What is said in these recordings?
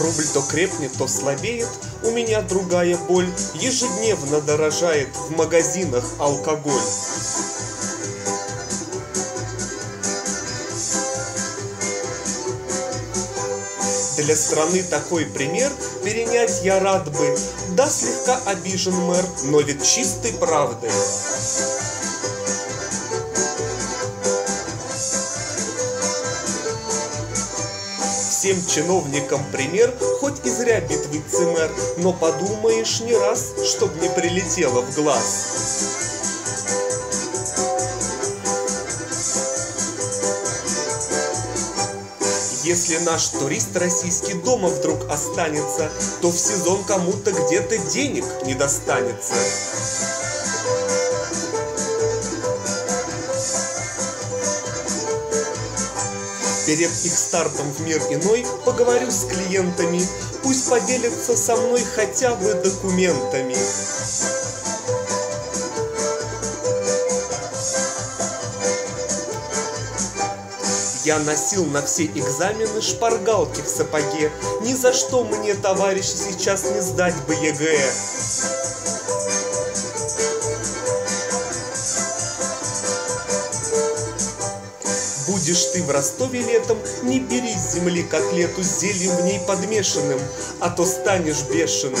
Рубль то крепнет, то слабеет, у меня другая боль. Ежедневно дорожает в магазинах алкоголь. Для страны такой пример перенять я рад бы. Да, слегка обижен мэр, но ведь чистой правды. Всем чиновникам пример, хоть и зря битвы цимер, но подумаешь не раз, чтоб не прилетело в глаз. Если наш турист российский дома вдруг останется, то в сезон кому-то где-то денег не достанется. Перед их стартом в мир иной поговорю с клиентами, пусть поделятся со мной хотя бы документами. Я носил на все экзамены шпаргалки в сапоге. Ни за что мне, товарищ, сейчас не сдать бы ЕГЭ. Будешь ты в Ростове летом, не бери с земли котлету с зельем в ней подмешанным, а то станешь бешеным.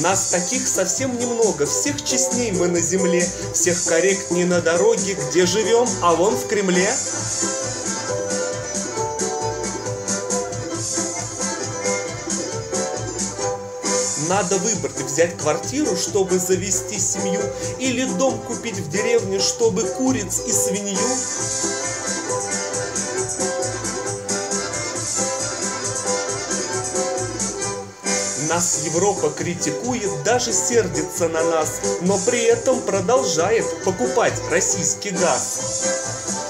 Нас таких совсем немного, всех честней мы на земле, всех корректней на дороге, где живем, а вон в Кремле. Надо выбрать, взять квартиру, чтобы завести семью, или дом купить в деревне, чтобы куриц и свинью. Нас Европа критикует, даже сердится на нас, но при этом продолжает покупать российский газ.